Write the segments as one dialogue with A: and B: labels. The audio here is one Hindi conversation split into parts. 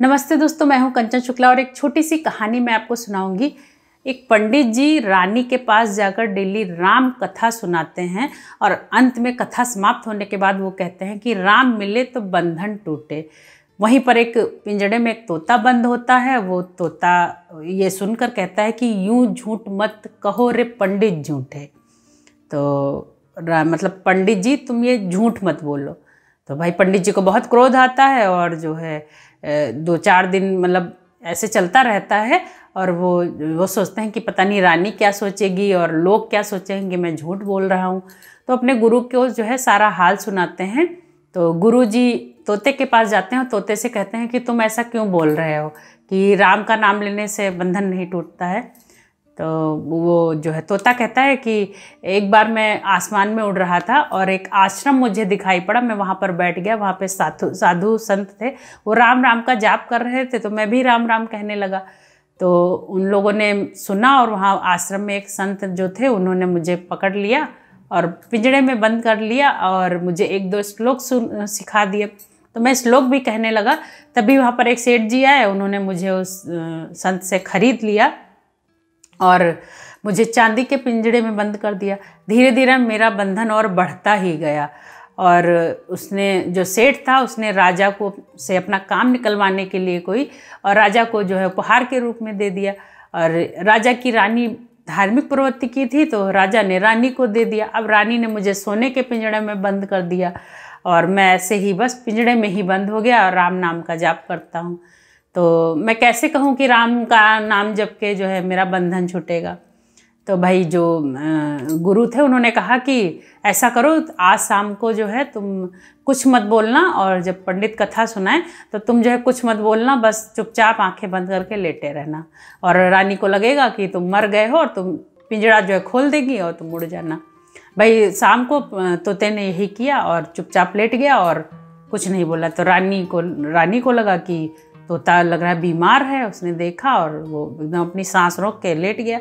A: नमस्ते दोस्तों, मैं हूँ कंचन शुक्ला और एक छोटी सी कहानी मैं आपको सुनाऊँगी। एक पंडित जी रानी के पास जाकर डेली राम कथा सुनाते हैं और अंत में कथा समाप्त होने के बाद वो कहते हैं कि राम मिले तो बंधन टूटे। वहीं पर एक पिंजड़े में एक तोता बंद होता है, वो तोता ये सुनकर कहता है कि यूँ झूठ मत कहो रे पंडित झूठे। तो मतलब पंडित जी, तुम ये झूठ मत बोलो। तो भाई पंडित जी को बहुत क्रोध आता है और जो है दो चार दिन मतलब ऐसे चलता रहता है और वो वो सोचते हैं कि पता नहीं रानी क्या सोचेगी और लोग क्या सोचेंगे, मैं झूठ बोल रहा हूँ। तो अपने गुरु को जो है सारा हाल सुनाते हैं। तो गुरु जी तोते के पास जाते हैं और तोते से कहते हैं कि तुम ऐसा क्यों बोल रहे हो कि राम का नाम लेने से बंधन नहीं टूटता है? तो वो जो है, तोता कहता है कि एक बार मैं आसमान में उड़ रहा था और एक आश्रम मुझे दिखाई पड़ा। मैं वहाँ पर बैठ गया, वहाँ पे साधु साधु संत थे। वो राम राम का जाप कर रहे थे तो मैं भी राम राम कहने लगा। तो उन लोगों ने सुना और वहाँ आश्रम में एक संत जो थे, उन्होंने मुझे पकड़ लिया और पिंजड़े में बंद कर लिया और मुझे एक दो श्लोक सुन, सिखा दिए। तो मैं श्लोक भी कहने लगा। तभी वहाँ पर एक सेठ जी आए, उन्होंने मुझे उस संत से खरीद लिया। और मुझे चांदी के पिंजड़े में बंद कर दिया। धीरे धीरे मेरा बंधन और बढ़ता ही गया और उसने जो सेठ था, उसने राजा को से अपना काम निकलवाने के लिए कोई और राजा को जो है उपहार के रूप में दे दिया और राजा की रानी धार्मिक प्रवृत्ति की थी तो राजा ने रानी को दे दिया। अब रानी ने मुझे सोने के पिंजड़े में बंद कर दिया और मैं ऐसे ही बस पिंजड़े में ही बंद हो गया और राम नाम का जाप करता हूँ। तो मैं कैसे कहूँ कि राम का नाम जप के जो है मेरा बंधन छूटेगा? तो भाई जो गुरु थे, उन्होंने कहा कि ऐसा करो, आज शाम को जो है तुम कुछ मत बोलना और जब पंडित कथा सुनाए तो तुम जो है कुछ मत बोलना, बस चुपचाप आँखें बंद करके लेटे रहना। और रानी को लगेगा कि तुम मर गए हो और तुम पिंजड़ा जो है खोल देगी और तुम उड़ जाना। भाई शाम को तोते ने यही किया और चुपचाप लेट गया और कुछ नहीं बोला। तो रानी को रानी को लगा कि तोता लग रहा है, बीमार है, उसने देखा और वो एकदम अपनी सांस रोक के लेट गया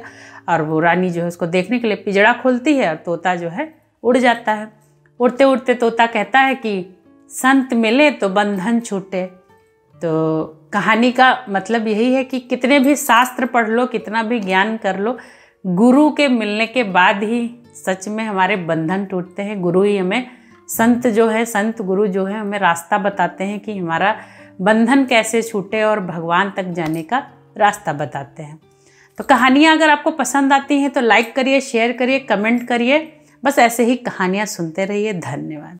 A: और वो रानी जो है उसको देखने के लिए पिजड़ा खोलती है और तोता जो है उड़ जाता है। उड़ते उड़ते तोता कहता है कि, संत मिले तो बंधन छूटे। तो कहानी का मतलब यही है कि कितने भी शास्त्र पढ़ लो, कितना भी ज्ञान कर लो, गुरु के मिलने के बाद ही सच में हमारे बंधन टूटते हैं। गुरु ही हमें संत जो है, संत गुरु जो है हमें रास्ता बताते हैं कि हमारा बंधन कैसे छूटे और भगवान तक जाने का रास्ता बताते हैं। तो कहानियाँ अगर आपको पसंद आती हैं तो लाइक करिए शेयर करिए कमेंट करिए। बस ऐसे ही कहानियाँ सुनते रहिए। धन्यवाद।